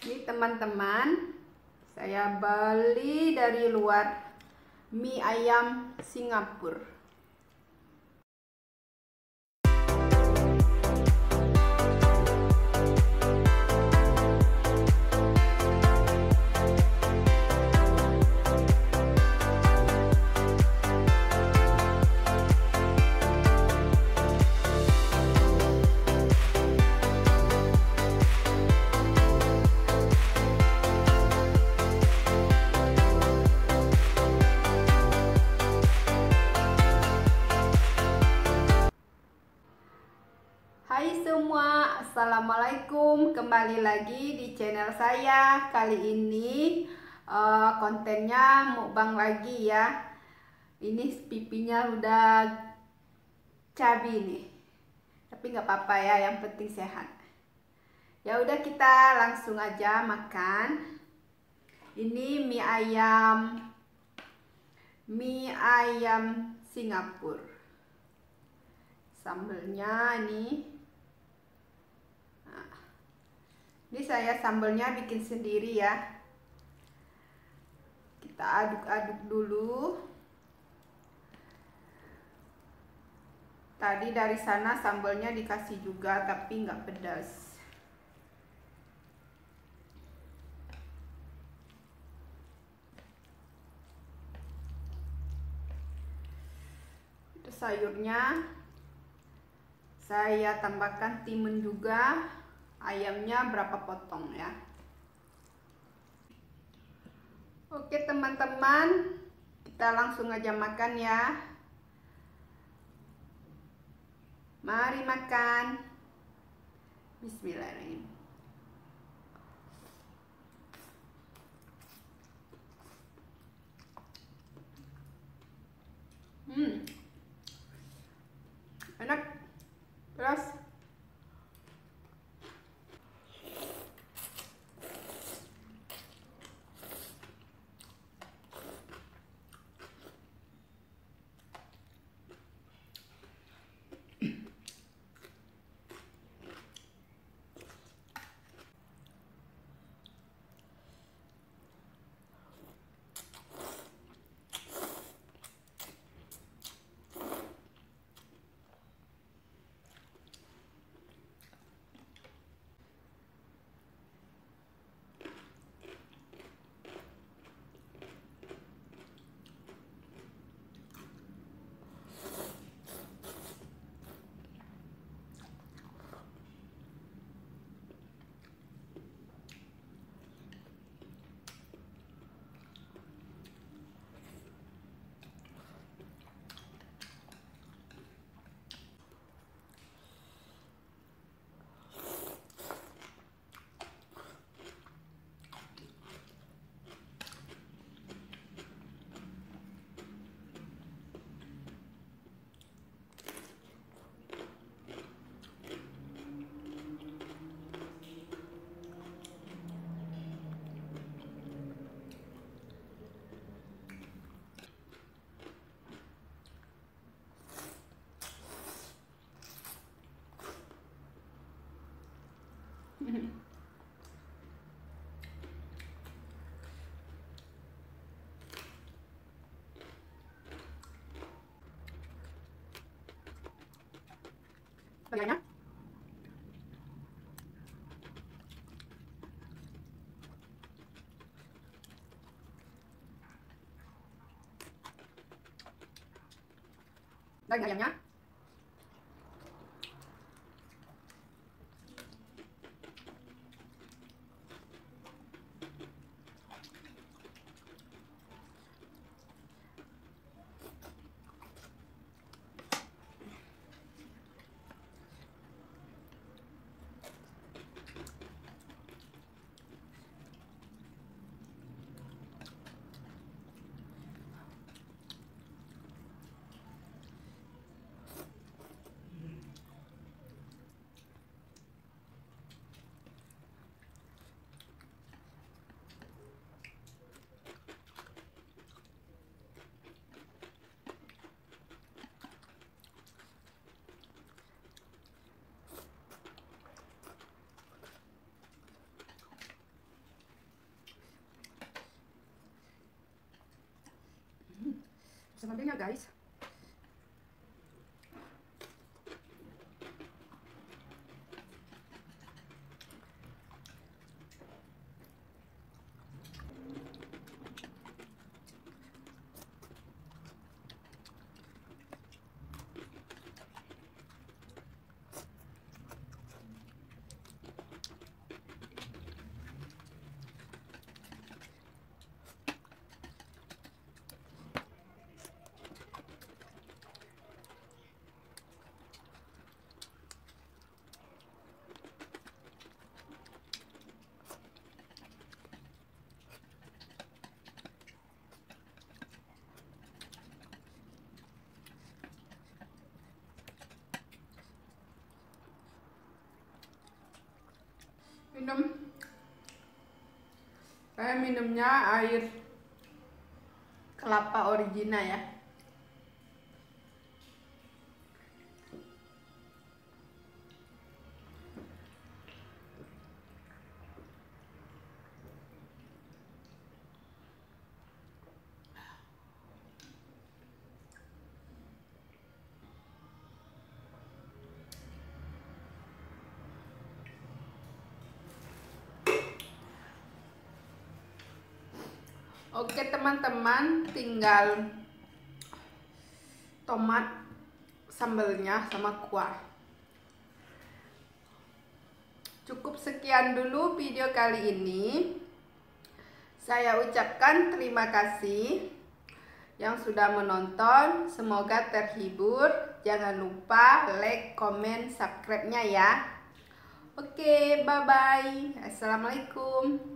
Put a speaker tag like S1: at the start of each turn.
S1: Ini teman-teman, saya beli dari luar mie ayam Singapura. Semua, Assalamualaikum. Kembali lagi di channel saya. Kali ini uh, kontennya mukbang lagi ya. Ini pipinya udah cabi nih. Tapi nggak apa-apa ya, yang penting sehat. Ya udah kita langsung aja makan. Ini mie ayam Mie ayam Singapura. Sambelnya ini Ini saya sambelnya bikin sendiri ya. Kita aduk-aduk dulu. Tadi dari sana sambelnya dikasih juga tapi nggak pedas. Sayurnya saya tambahkan timun juga ayamnya berapa potong ya? Oke teman-teman. Kita langsung aja makan ya. Mari makan. Bismillahirrahmanirrahim Bây giờ đây là dành nhá. Você não vem, guys? Minum. Saya minumnya air kelapa original ya Oke teman-teman, tinggal tomat sambelnya sama kuah. Cukup sekian dulu video kali ini. Saya ucapkan terima kasih yang sudah menonton. Semoga terhibur. Jangan lupa like, comment, subscribe-nya ya. Oke, bye-bye. Assalamualaikum.